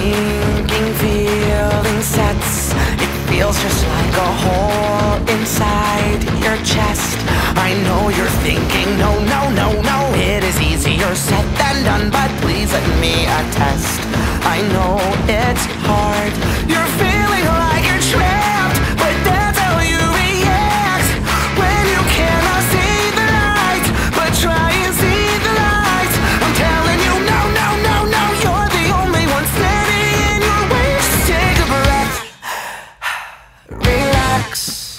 sinking feeling sets. It feels just like a hole inside your chest. I know you're thinking, no, no, no, no It is easier said than done, but please let me attest. I know Max.